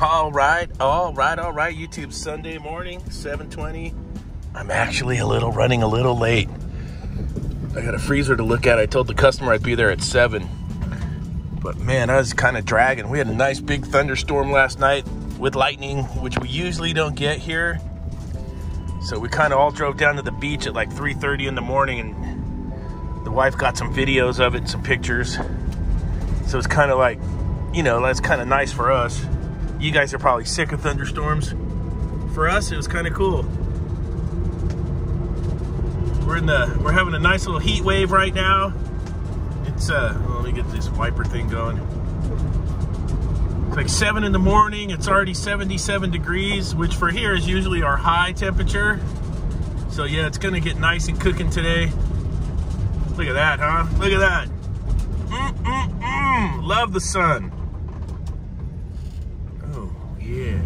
All right, all right. Alright. YouTube Sunday morning, 7:20. I'm actually a little running a little late. I got a freezer to look at. I told the customer I'd be there at seven, but man, I was kind of dragging. We had a nice big thunderstorm last night with lightning, which we usually don't get here. So we kind of all drove down to the beach at like 3:30 in the morning, and the wife got some videos of it, some pictures. So it's kind of like, you know, that's kind of nice for us. You guys are probably sick of thunderstorms. For us, it was kind of cool. We're in the, we're having a nice little heat wave right now. It's uh, well, let me get this wiper thing going. It's like seven in the morning. It's already 77 degrees, which for here is usually our high temperature. So yeah, it's gonna get nice and cooking today. Look at that, huh? Look at that. Mm -mm -mm. Love the sun. Yeah.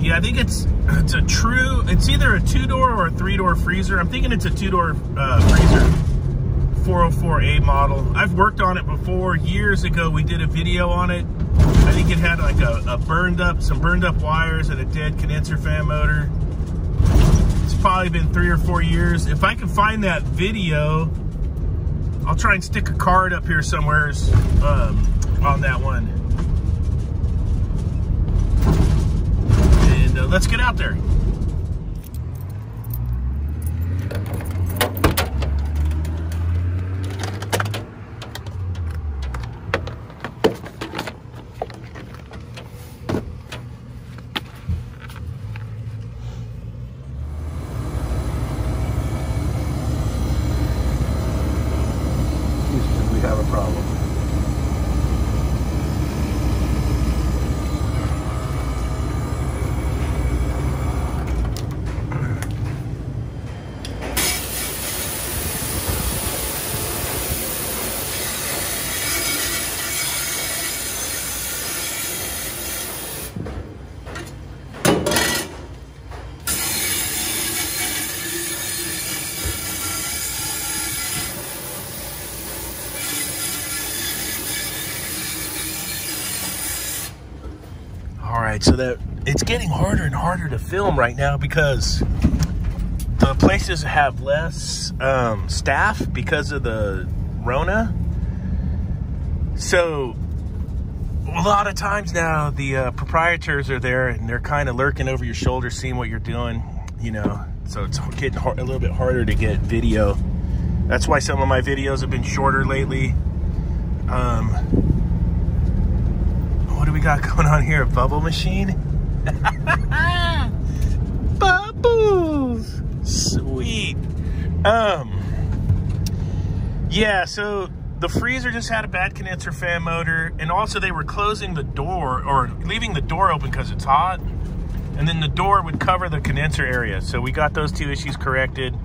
Yeah, I think it's it's a true. It's either a two door or a three door freezer. I'm thinking it's a two door uh, freezer. 404A model. I've worked on it before. Years ago, we did a video on it. I think it had like a, a burned up, some burned up wires and a dead condenser fan motor. It's probably been three or four years. If I can find that video, I'll try and stick a card up here somewhere um, on that one. Let's get out there. Right, so that it's getting harder and harder to film right now because the places have less um, staff because of the Rona. So a lot of times now the uh, proprietors are there and they're kind of lurking over your shoulder, seeing what you're doing, you know. So it's getting a little bit harder to get video. That's why some of my videos have been shorter lately. Um, got going on here? A bubble machine? Bubbles! Sweet. Um, yeah, so the freezer just had a bad condenser fan motor, and also they were closing the door or leaving the door open because it's hot, and then the door would cover the condenser area. So we got those two issues corrected,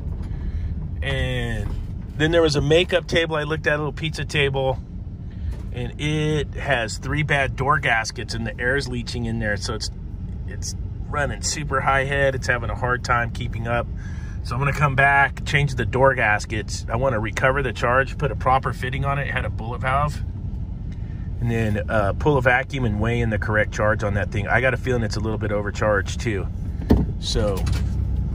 and then there was a makeup table. I looked at a little pizza table and it has three bad door gaskets and the air is leaching in there. So it's it's running super high head. It's having a hard time keeping up. So i'm going to come back change the door gaskets. I want to recover the charge put a proper fitting on it, it had a bullet valve. And then uh, pull a vacuum and weigh in the correct charge on that thing. I got a feeling it's a little bit overcharged too. So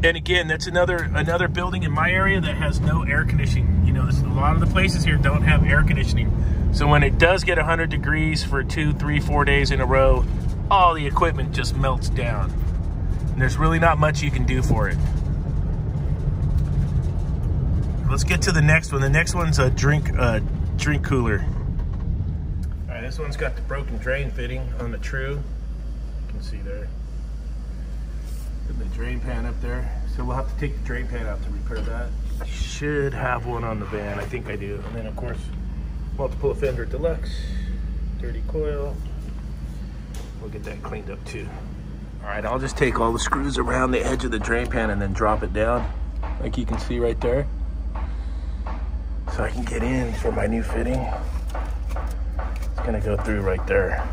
and again that's another another building in my area that has no air conditioning you know a lot of the places here don't have air conditioning so when it does get 100 degrees for two, three, four days in a row, all the equipment just melts down. And there's really not much you can do for it. Let's get to the next one. The next one's a drink uh, drink cooler. All right, this one's got the broken drain fitting on the True. You can see there. Put the drain pan up there. So we'll have to take the drain pan out to repair that. Should have one on the van. I think I do. And then of course, multiple fender deluxe, dirty coil. We'll get that cleaned up too. All right, I'll just take all the screws around the edge of the drain pan and then drop it down, like you can see right there. So I can get in for my new fitting. It's gonna go through right there.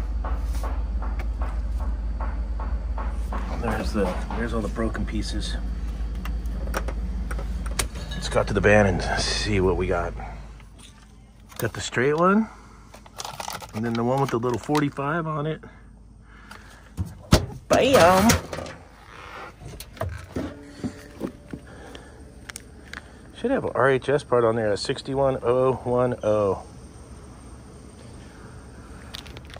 There's the, there's all the broken pieces. Let's go to the van and see what we got. Got the straight one. And then the one with the little 45 on it. Bam! Should have an RHS part on there, a 61010.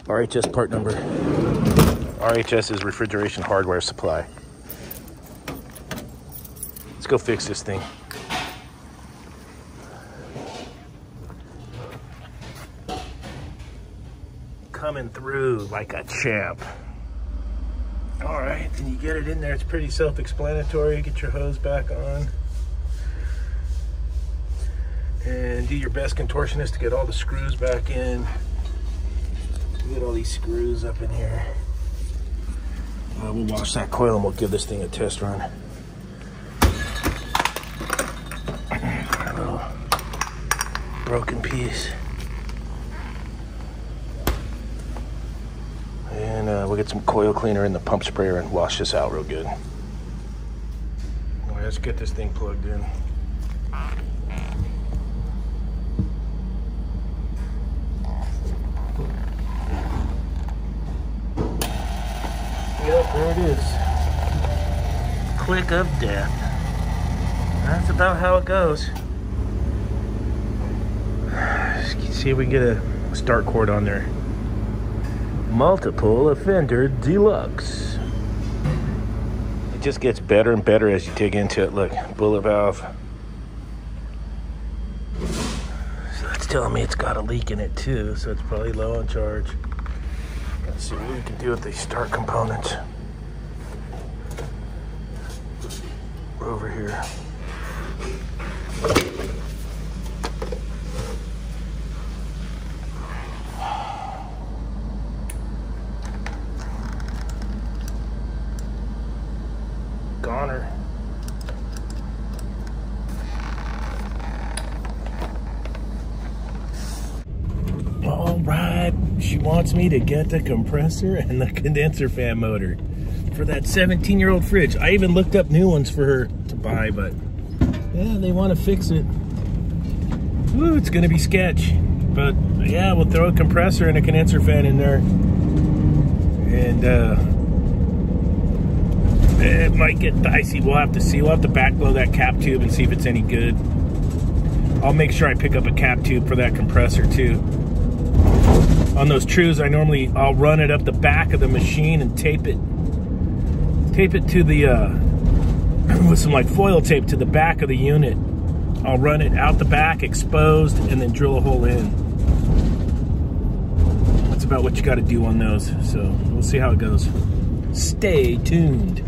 RHS part number. RHS is Refrigeration Hardware Supply. Let's go fix this thing. Coming through like a champ. All right, then you get it in there. It's pretty self-explanatory. Get your hose back on. And do your best contortionist to get all the screws back in. Get all these screws up in here. Uh, we'll wash that coil and we'll give this thing a test run. A little broken piece. And uh, we'll get some coil cleaner in the pump sprayer and wash this out real good. Right, let's get this thing plugged in. There it is. Click of death. That's about how it goes. Let's see if we can get a start cord on there. Multiple offender deluxe. It just gets better and better as you dig into it. Look, bullet valve. So that's telling me it's got a leak in it too, so it's probably low on charge. Let's see what we can do with these start components. We're over here. Goner. All right, she wants me to get the compressor and the condenser fan motor for that 17 year old fridge. I even looked up new ones for her to buy, but yeah, they want to fix it. Ooh, it's gonna be sketch. But yeah, we'll throw a compressor and a condenser fan in there. And uh, it might get dicey. We'll have to see. We'll have to backblow that cap tube and see if it's any good. I'll make sure I pick up a cap tube for that compressor too on those trues, I normally I'll run it up the back of the machine and tape it, tape it to the uh, with some like foil tape to the back of the unit. I'll run it out the back, exposed, and then drill a hole in. That's about what you got to do on those. So we'll see how it goes. Stay tuned.